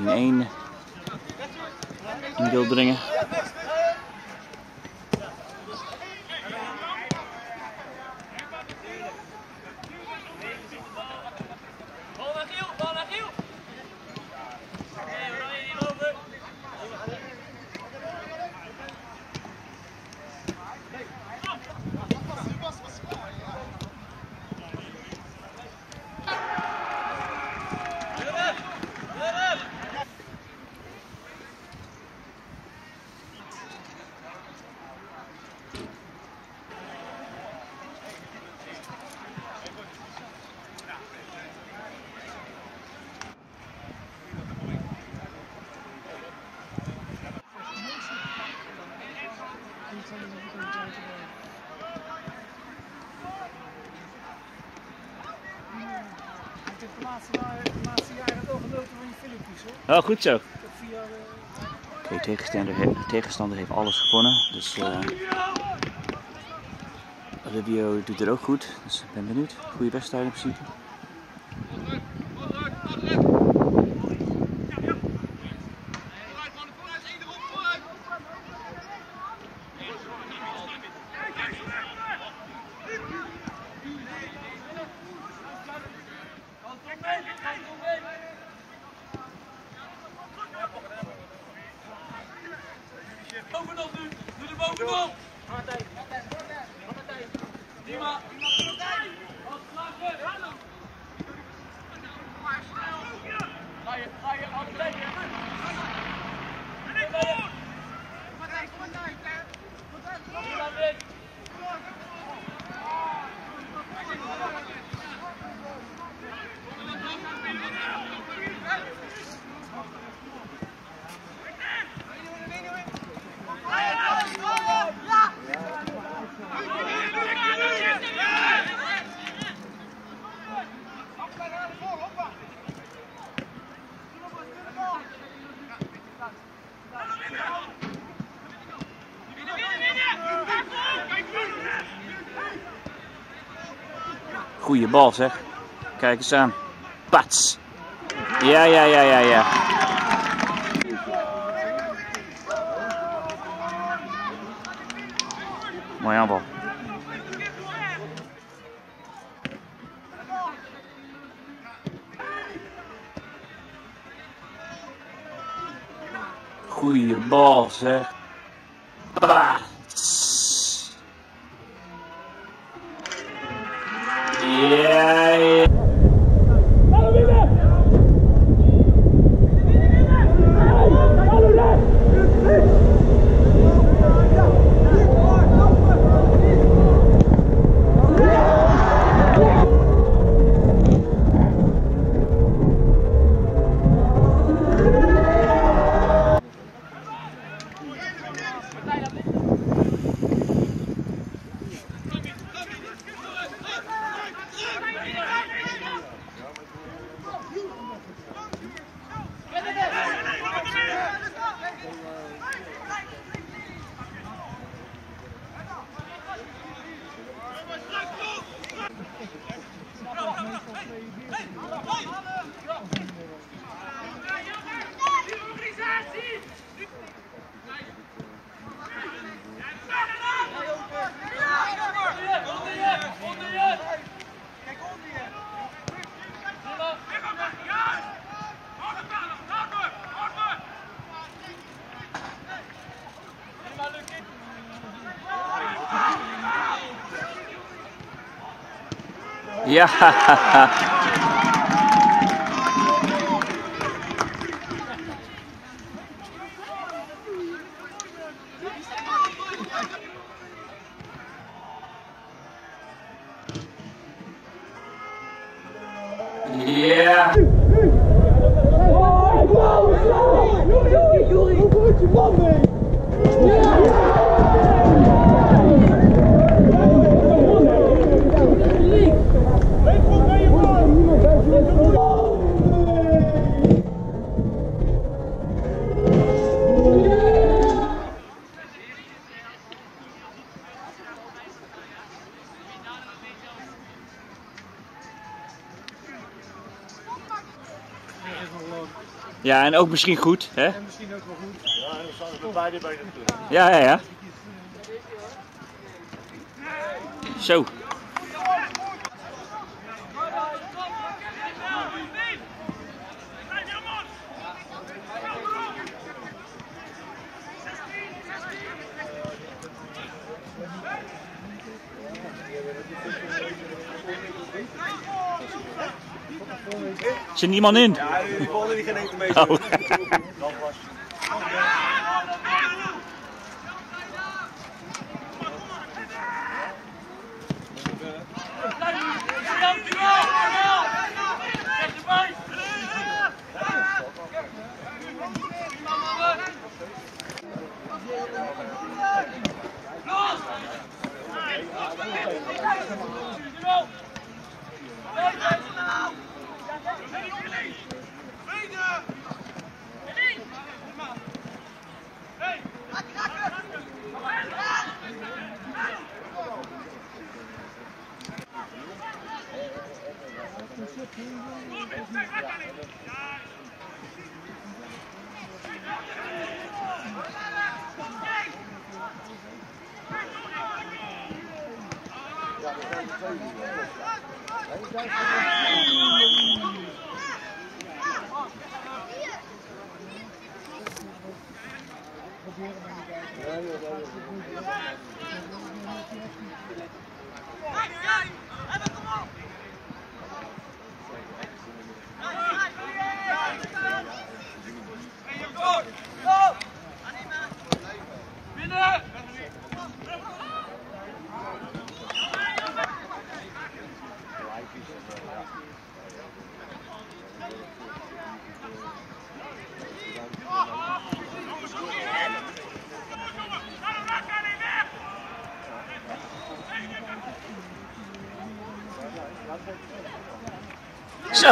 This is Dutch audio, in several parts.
de 1901 in wil brengen. Ik heb de laatste, de laatste jaren van je filmpjes hoor. Wel goed zo. Ik heb via de... Tegenstander, he- tegenstander heeft alles gewonnen. Dus eh Olivio doet het ook goed. Dus ik ben benieuwd. Goede wedstrijd in principe. Goeie bal zeg. Kijk eens aan. Pats. Ja, ja, ja, ja, ja. Mooi aanbal. Goeie bal zeg. Ja. Ja, en ook misschien goed, hè? En misschien ook wel goed. Ja, en dan staan we beide bij natuurlijk. Ja, ja, ja. Zo. Zit niemand in? Geen mee. Oh. Zeg erbij! Los! Hey!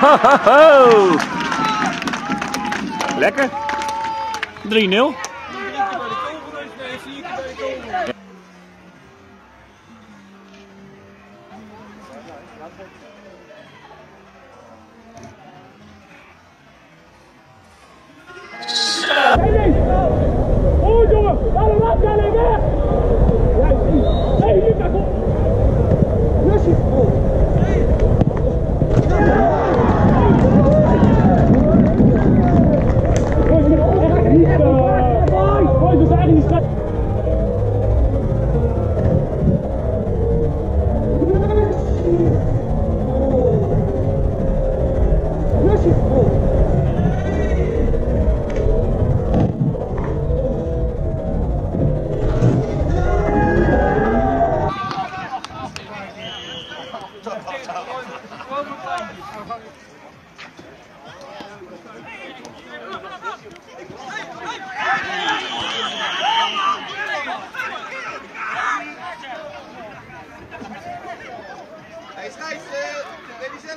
Zo. Lekker. 3-0.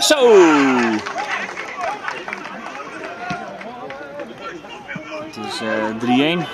Zo. Het is eh 3-1.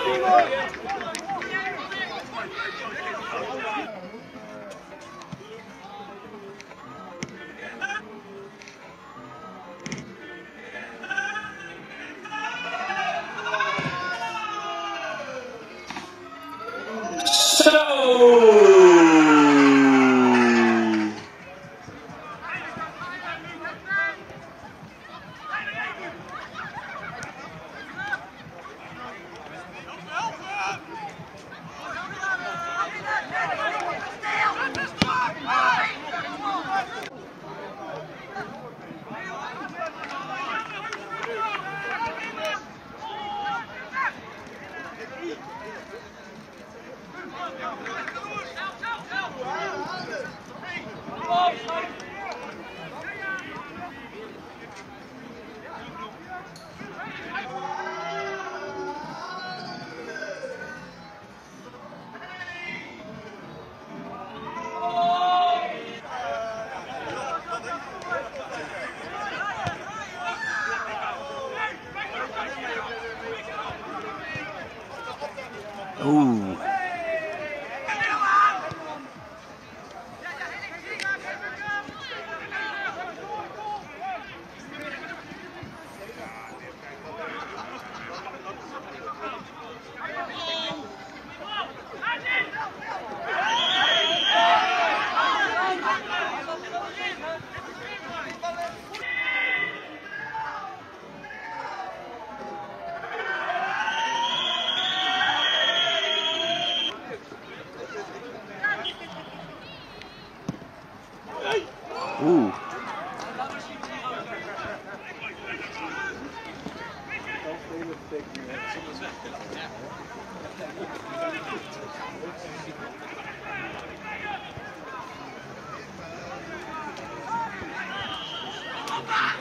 Thank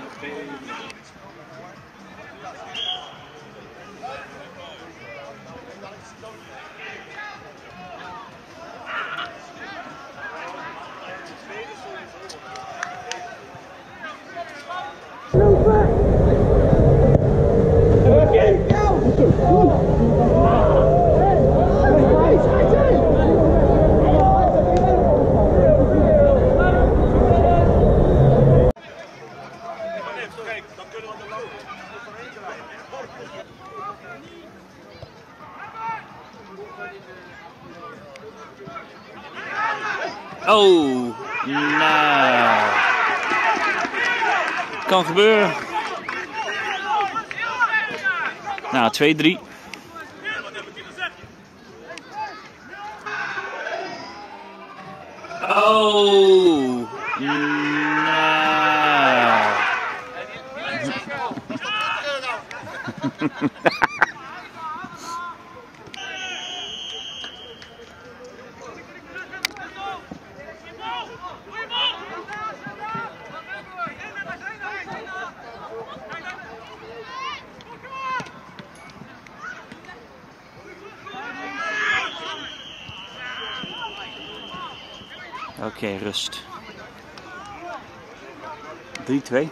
you. Nou. Kan gebeuren. Nou, 2-3. Oh. Nou. Oké, rust. 3-2.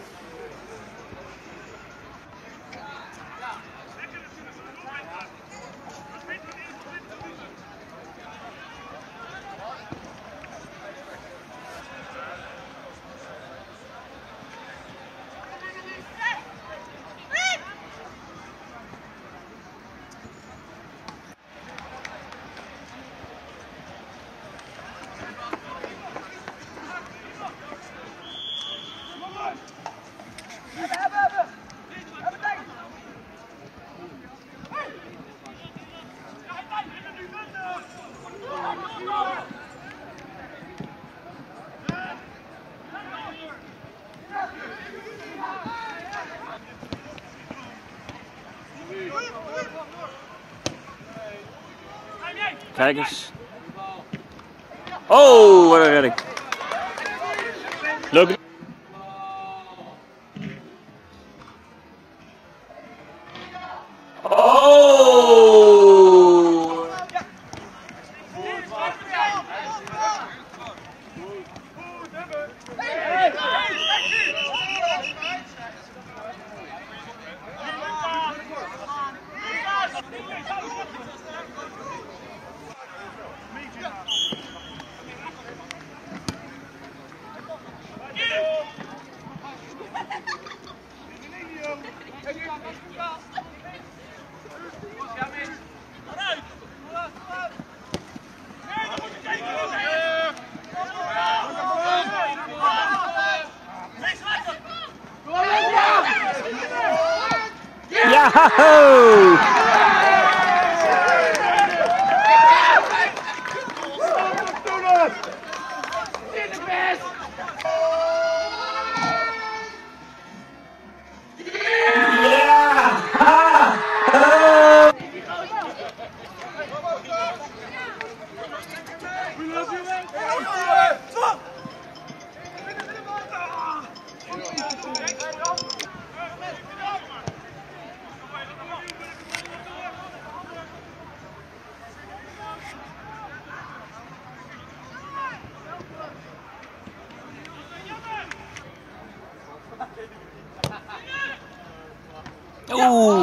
Kijk eens. Oh, wat een redding. Oh! Oh.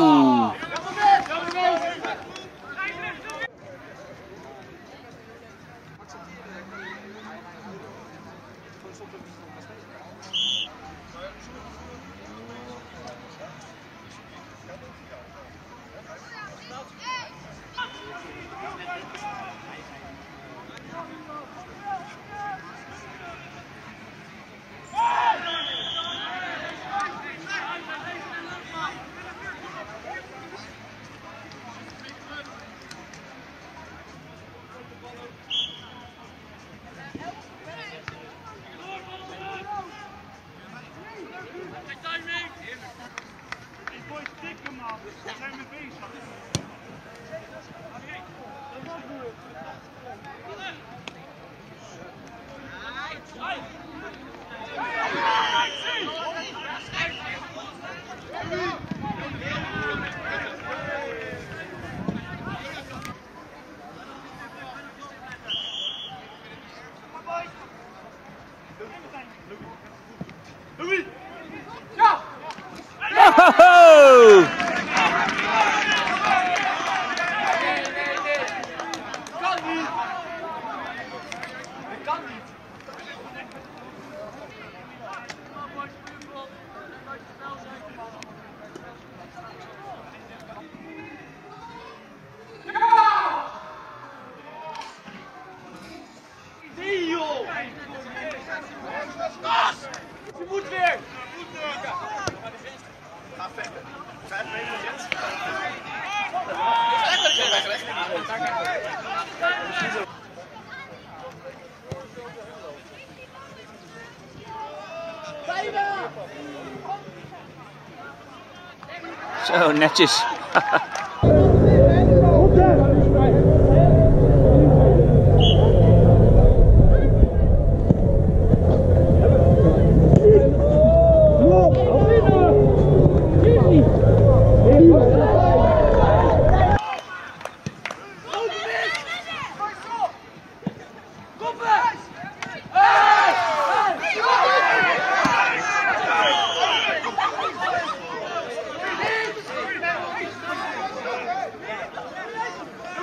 Zo, netjes.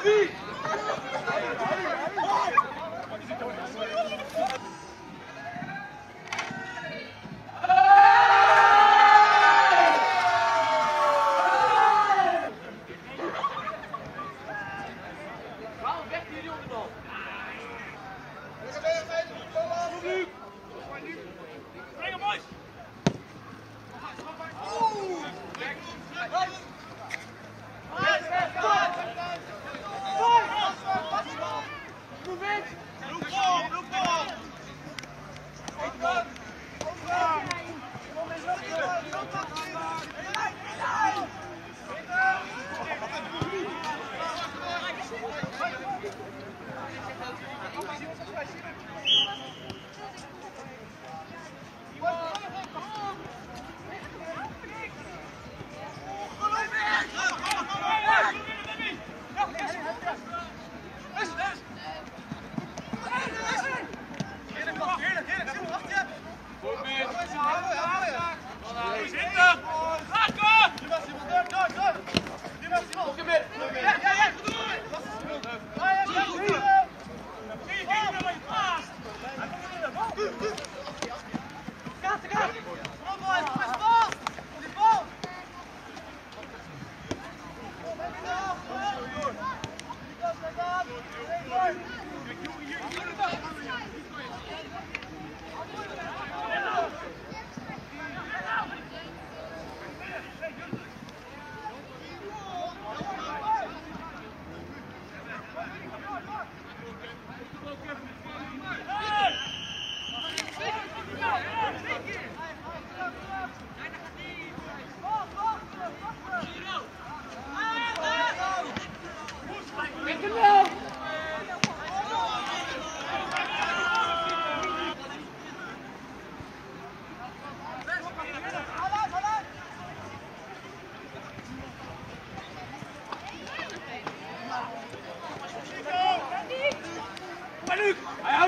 vite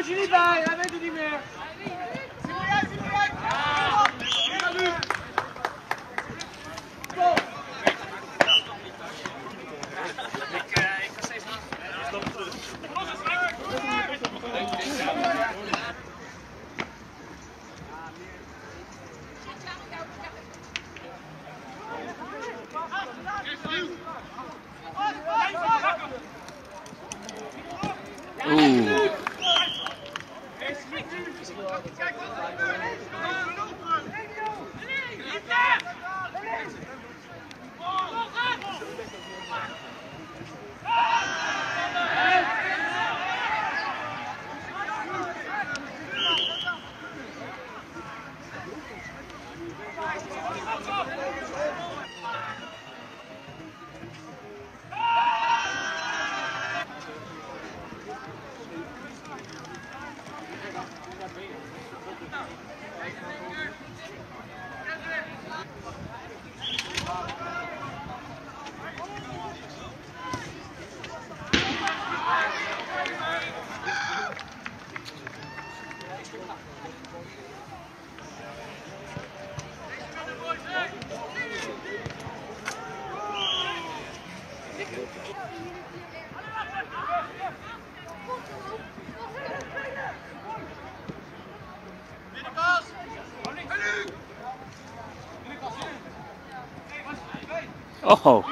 Gilles, vai, vai, Oh,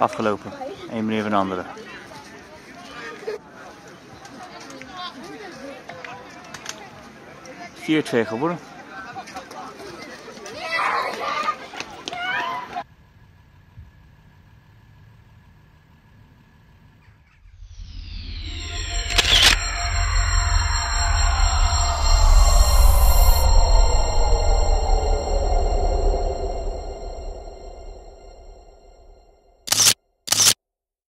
Afgelopen. Eén meneer van de andere. Vier twee geworden.